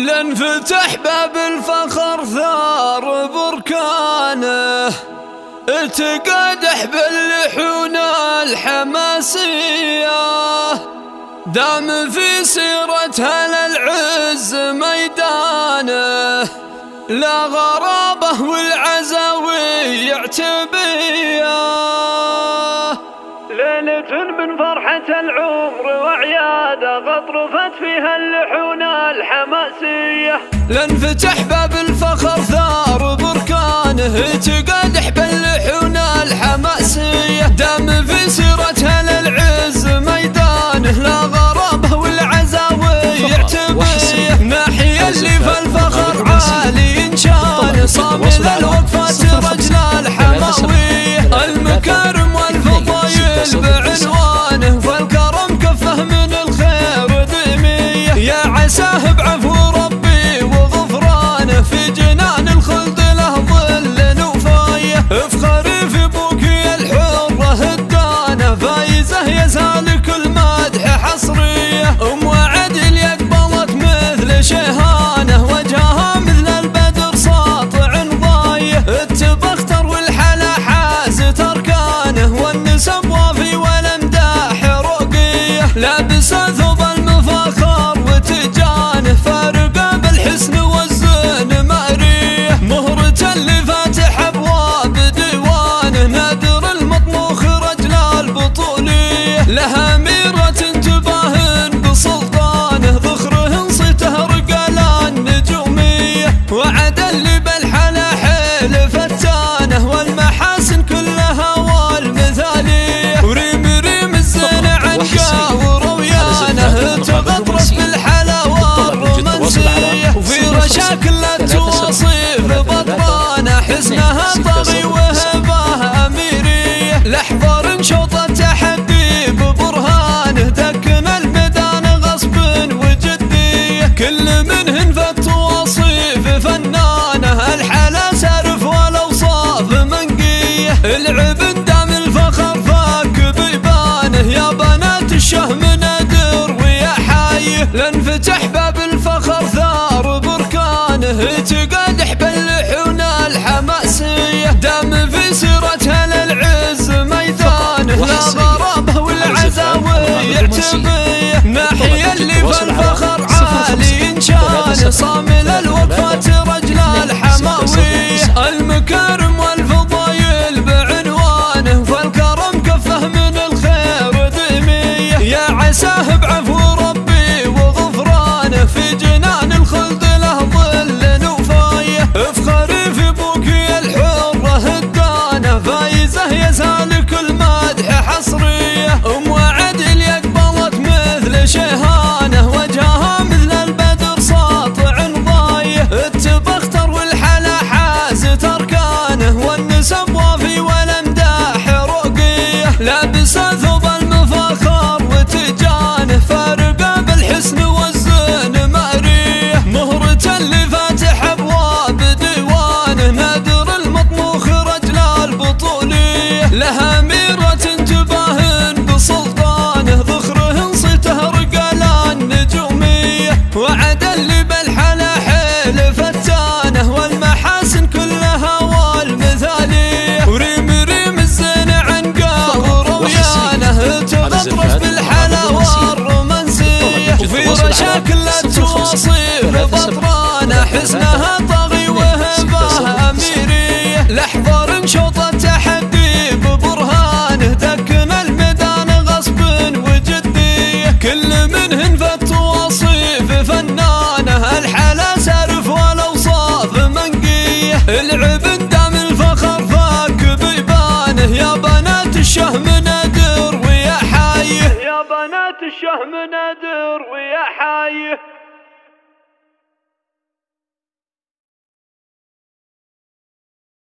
لانفتح باب الفخر ثار بركانه اتقادح باللحون الحماسية. دام في سيرتها للعز ميدانه لا غرابة والعزاوي يعتبيه مفلج من فرحة العمر وعيادة قد فيها اللحون الحماسية. لانفتح باب الفخر ثار بركانه افتح باب الشهم ندر ويا حايه